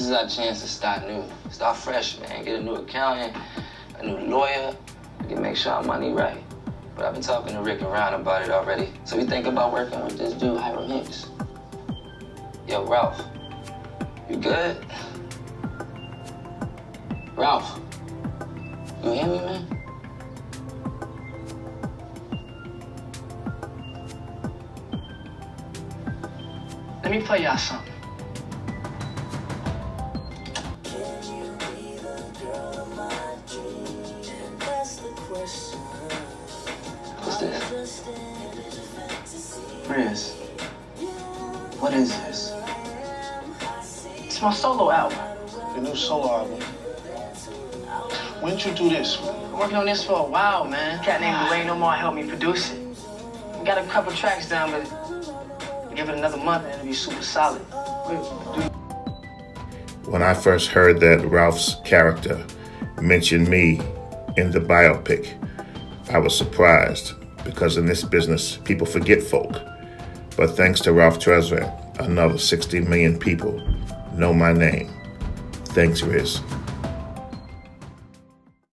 is our chance to start new. Start fresh, man. Get a new accountant, a new lawyer. We can make sure our money right. But I've been talking to Rick and Ron about it already. So we think about working with this dude, Hiram Hicks. Yo, Ralph. You good? Ralph. You hear me, man? Let me play y'all something. What's this? Rizz, what is this? It's my solo album. Your new solo album. When did you do this? I'm working on this for a while, man. Cat named Dwayne Omarr helped me produce it. We got a couple tracks down, but give it another month and it'll be super solid. When I first heard that Ralph's character mentioned me in the biopic, I was surprised because in this business, people forget folk. But thanks to Ralph Tresvant, another 60 million people know my name. Thanks, Rizz.